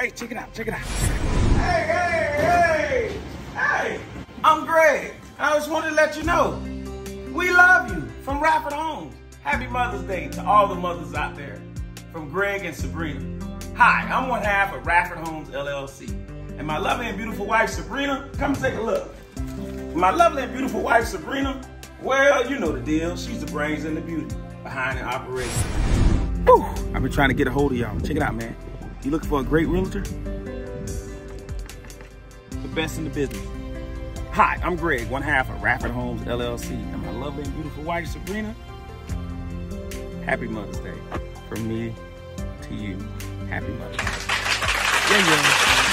Hey, check it out, check it out. Hey, hey, hey, hey. I'm Greg. I just wanted to let you know, we love you from Radford Homes. Happy Mother's Day to all the mothers out there. From Greg and Sabrina. Hi, I'm one half of Radford Homes LLC. And my lovely and beautiful wife, Sabrina, come take a look. My lovely and beautiful wife, Sabrina, well, you know the deal. She's the brains and the beauty behind the operation. Whew, I've been trying to get a hold of y'all. Check it out, man. You looking for a great realtor? The best in the business. Hi, I'm Greg, one half of Radford Homes LLC, and my lovely and beautiful wife, Sabrina. Happy Mother's Day from me to you. Happy Mother's Day. Yeah, yeah.